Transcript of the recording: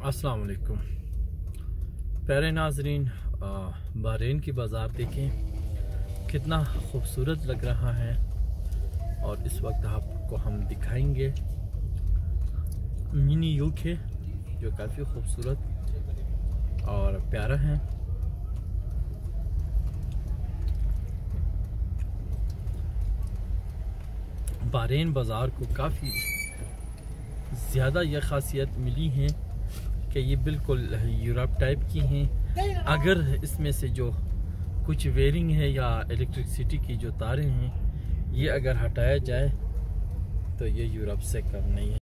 अस्सलाम प्यारे नाजरीन बहरीन की बाज़ार देखें, कितना खूबसूरत लग रहा है और इस वक्त आपको हम दिखाएँगे। मिनी यूक है जो काफ़ी खूबसूरत और प्यारा है। बारेन बाज़ार को काफ़ी ज़्यादा यह खासियत मिली है कि ये बिल्कुल यूरोप टाइप की हैं। अगर इसमें से जो कुछ वेयरिंग है या इलेक्ट्रिसिटी की जो तारें हैं, ये अगर हटाया जाए तो ये यूरोप से कम नहीं है।